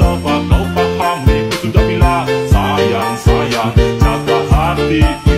coba kau pahami Sudah bilang sayang sayang Jaga hati.